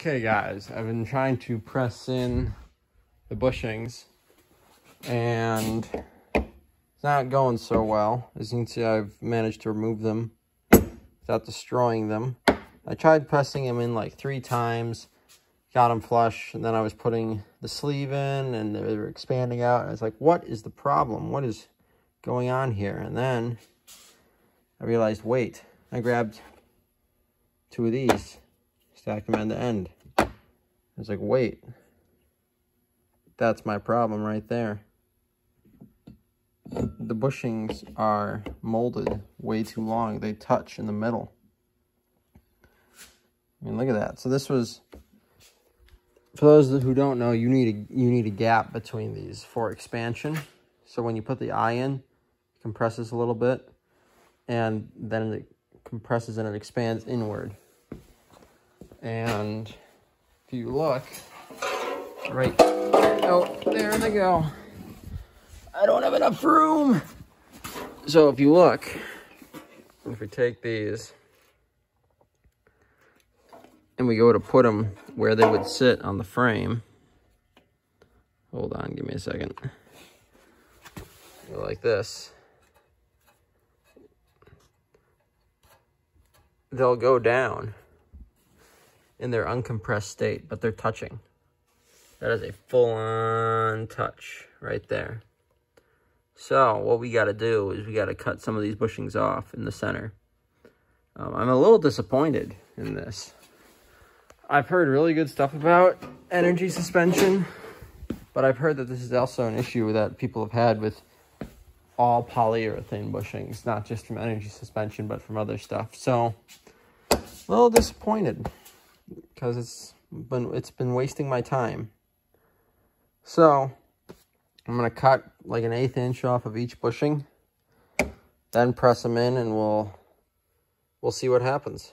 Okay guys, I've been trying to press in the bushings and it's not going so well. As you can see, I've managed to remove them without destroying them. I tried pressing them in like three times, got them flush, and then I was putting the sleeve in and they were expanding out. And I was like, what is the problem? What is going on here? And then I realized, wait, I grabbed two of these stack them end to end. I was like, wait, that's my problem right there. The bushings are molded way too long. They touch in the middle. I mean, look at that. So this was, for those who don't know, you need a, you need a gap between these for expansion. So when you put the eye in, it compresses a little bit, and then it compresses and it expands inward. And if you look, right, oh, there they go. I don't have enough room. So if you look, if we take these and we go to put them where they would sit on the frame, hold on, give me a second. Go like this. They'll go down in their uncompressed state, but they're touching. That is a full-on touch right there. So what we got to do is we got to cut some of these bushings off in the center. Um, I'm a little disappointed in this. I've heard really good stuff about energy suspension, but I've heard that this is also an issue that people have had with all polyurethane bushings, not just from energy suspension, but from other stuff. So, a little disappointed because it's been it's been wasting my time. So I'm gonna cut like an eighth inch off of each bushing, then press them in, and we'll we'll see what happens.